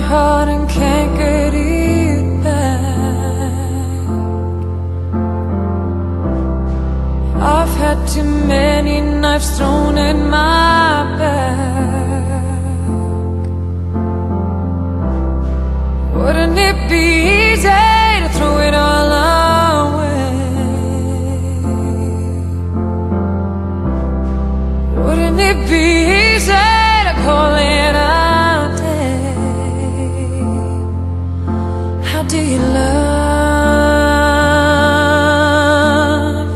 heart and can't get it back. I've had too many knives thrown at my back. Wouldn't it be easy to throw it all away? Wouldn't it be easy to call it a do you love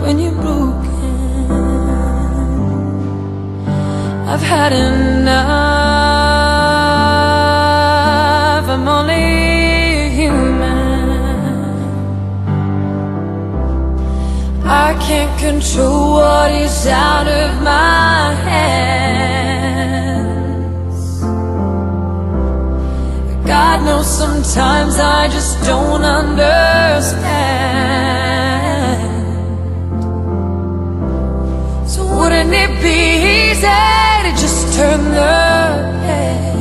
when you're broken? I've had enough. I'm only human. I can't control what is out of my hands. Sometimes I just don't understand. So wouldn't it be easy to just turn the page?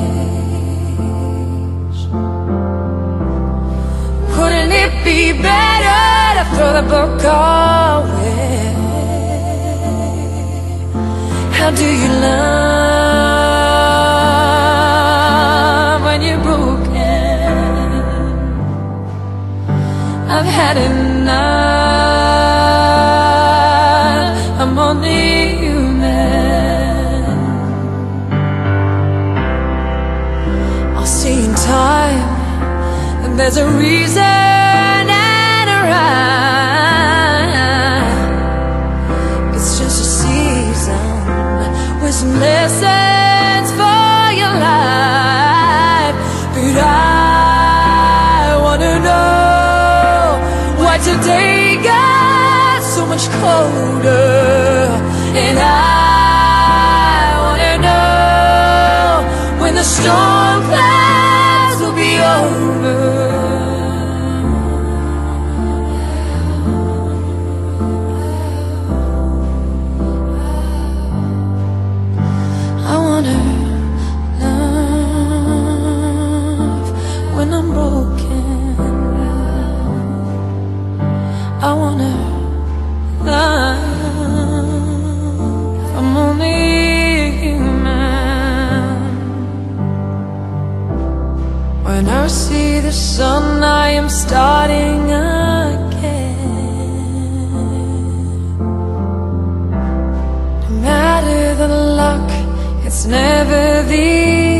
Wouldn't it be better to throw the book away? How do you love when you're broken? I've had enough. I'm only human. I'll see in time, and there's a reason and a rhyme. It's just a season with some lessons today got so much colder, and I wanna know when the storm clouds will be over. I wanna love when I'm broken. Sun, I am starting again. No matter the luck, it's never the